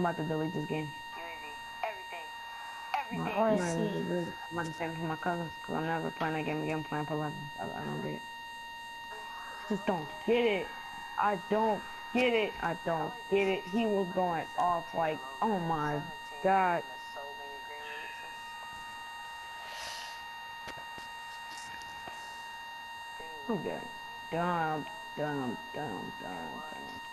I'm about to delete this game. Unity. Everything. Everything. I wanna I'm about to see. delete it. I'm about to save it for my cousins, because I'm never playing that game again. I'm playing for 11. I, I don't get it. Just don't get it. I don't get it. I don't get it. He was going off like, oh my god. There's so many green releases. I'm done. Done. Done. Done. Done. Done.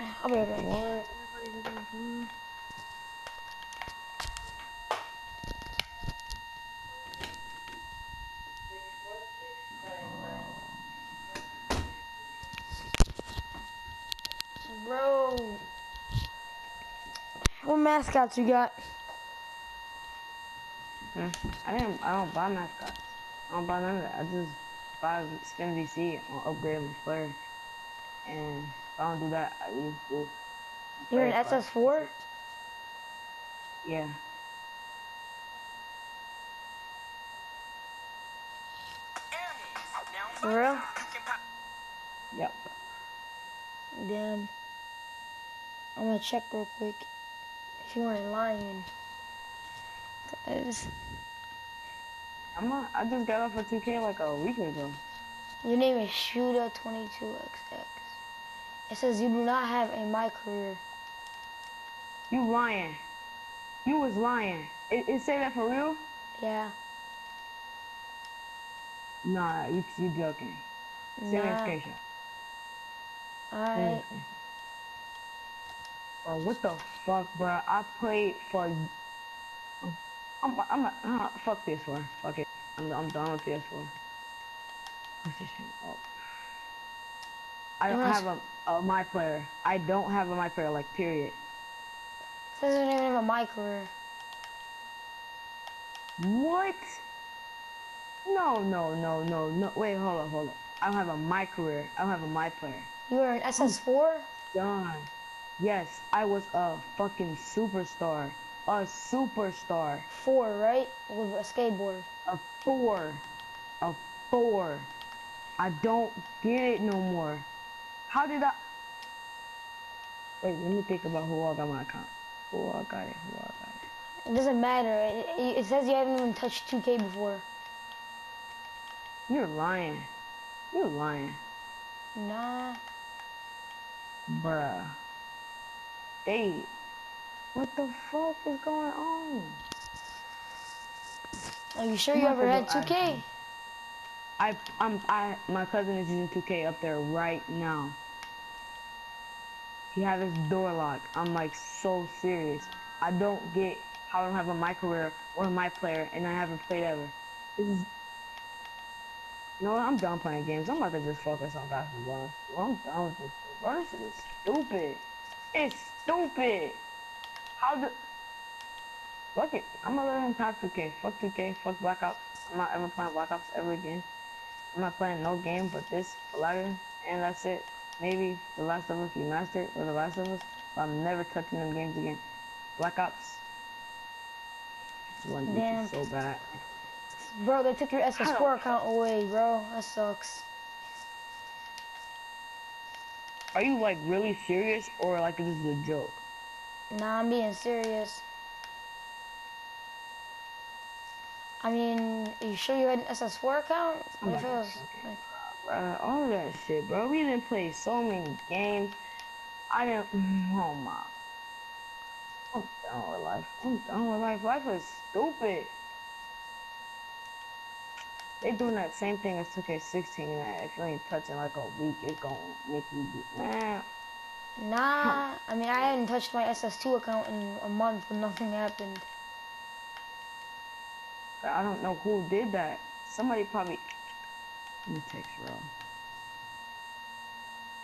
I'll be right back. What? Bro. What mascots you got? Hmm? I didn't. I don't buy mascots. I don't buy none of that. I just buy spin VC on upgrade my player. And I don't do that, I use boost. You're an SS4? Yeah. For real? Yep. Damn. I'm gonna check real quick. If you weren't lying. Cause I'm not, I just got off a 2K like a week ago. your name is Shooter22XX. It says you do not have in my career. You lying. You was lying. It, it say that for real? Yeah. Nah, you you joking. Send me a Nah. screenshot. Me Alright. Bro, what the fuck, bro? I played for. I'm, I'm, not, uh, fuck PS4. Fuck it. I'm, I'm done with PS4. What's this shit? Oh. I don't have a, a my player. I don't have a my player. Like period. you don't even have a my career. What? No, no, no, no, no. Wait, hold up, hold up. I don't have a my career. I don't have a my player. You were an SS4? Done. Yes, I was a fucking superstar. A superstar. Four, right? With a skateboard. A four. A four. I don't get it no more. How did I? Wait, let me think about who all got my account. Who all got it? Who all got it? It doesn't matter. It, it, it says you haven't even touched 2K before. You're lying. You're lying. Nah. Bruh. They. What the fuck is going on? Are you sure I'm you ever had 2K? I, I'm, I, my cousin is using 2K up there right now. He has his door locked. I'm like so serious. I don't get how I don't have a my career or my player and I haven't played ever. This is. You know what? I'm done playing games. I'm about to just focus on basketball. I'm done with this. this is stupid. It's stupid. How the. Fuck it. I'm gonna let him top 2K. Fuck 2K. Fuck Black Ops. I'm not ever playing Black Ops ever again. I'm not playing no game but this Aladdin, and that's it. Maybe The Last of Us Remastered or The Last of Us, but I'm never touching them games again. Black Ops. This one Damn. is so bad. Bro, they took your How? SS4 account away, bro. That sucks. Are you like really serious or like this is a joke? Nah, I'm being serious. I mean, are you sure you had an SS4 account? What if it was like, Bruh, all that shit, bro. We didn't play so many games. I didn't. Mm, oh my. I'm done with life. I'm done with life. Life is stupid. They doing that same thing as 2K16 that if you ain't touching like a week, it's gonna make you be man. nah? I mean, I hadn't touched my SS2 account in a month, but nothing happened. I don't know who did that. Somebody probably. Let me text Ro.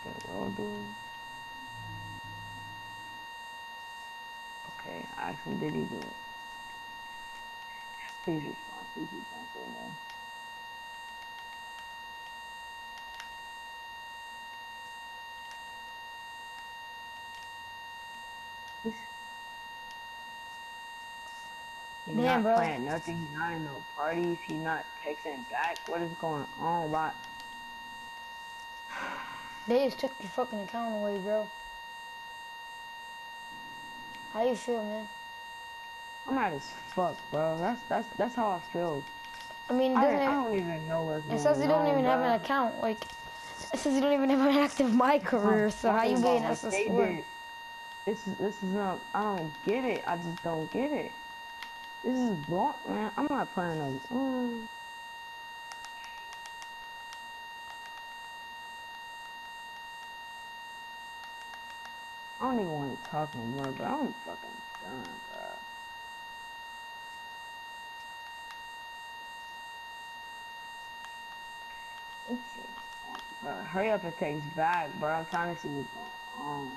Did Ro do it? Okay, I asked him, did he do it? Please respond. Please respond. Say no. He's, he Damn, not bro. playing nothing. He not in no parties. He not texting back. What is going on? Lot? They just took your fucking account away, bro. How you feel, man? I'm mad as fuck, bro. That's that's that's how I feel. I mean, it doesn't. I don't even know what's it says you don't on, even have an account. Like, it says you don't even have an active my career. So how you being they SS4? did- This is this is not. I don't get it. I just don't get it. This is blunt, man. I'm not playing no. Mm. I don't even want to talk no more, but I'm fucking done, bro. Bro, hurry up and takes back, bro. I'm trying to see what's going on.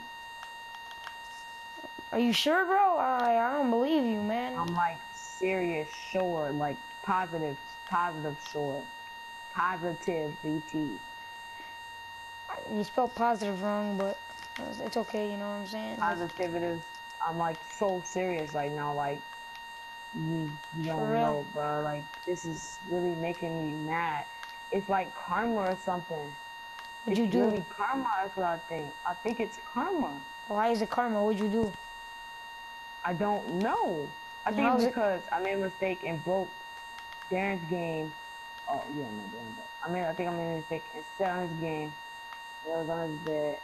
Are you sure, bro? I I don't believe you, man. I'm like serious sure, like positive, positive sure. Positive BT. You spelled positive wrong, but it's- okay. You know what I'm saying? Like, Positivity. I'm like so serious right now, like you, you don't know, bro. Like this is really making me mad. It's like karma or something. what'd it's you do? really karma, is what I think. I think it's karma. Why is it karma? What'd you do? I don't know. I think because I made a mistake and broke Darren's game. Oh, yeah, no, Darren, but I mean, I think I made a mistake and sat on his game. It was on his bed.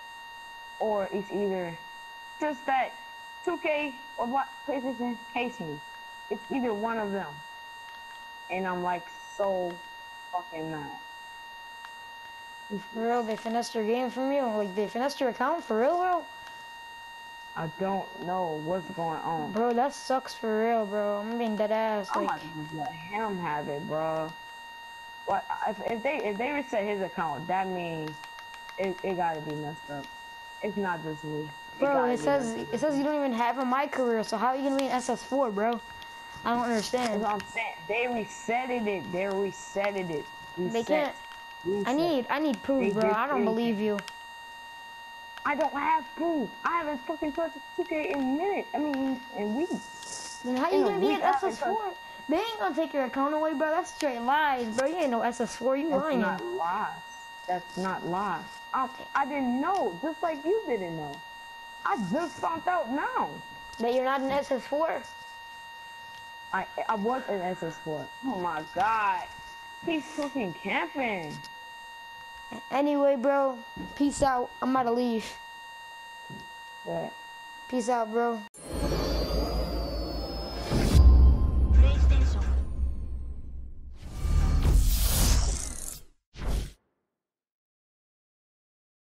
Or it's either just that 2K or what PlayStation hates me. It's either one of them. And I'm like so fucking mad. For real, they finessed your game from you. Like they finessed your account for real, bro. I don't know what's going on. Bro, that sucks for real, bro. I'm being dead ass. I'm Like, just let him have it, bro. What if, if they if they reset his account, that means it, it gotta be messed up. It's not just me. bro, it says it says you don't even have a my career. So how are you gonna be an SS4, bro? I don't That's understand. what I'm saying. They resetted it. They resetted it. Reset. They can't. I need I need proof, They bro. I don't believe you. I don't have proof. I haven't fucking touched 2K in minutes. I mean, in weeks. Then how In you gonna be an week, I haven't SS4? They ain't gonna take your account away, bro. That's straight lies, bro. You ain't no SS4. You That's lying. not lies. That's not lies. I, I didn't know, just like you didn't know. I just found out now. That you're not an SS4. I I was an SS4. Oh my god. He's fucking camping. Anyway, bro. Peace out. I'm about to leave. Yeah. Peace out, bro.